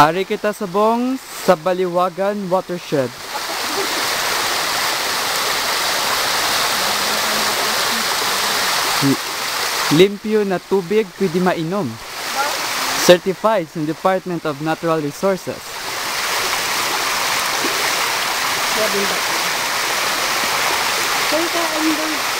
Ari kita sabong sa Baliwagan Watershed. Limpyo na tubig pwede mainom. Certified sa Department of Natural Resources. Sabi ba? Kaya ka, ba?